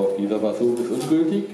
Auch dieser Versuch ist ungültig.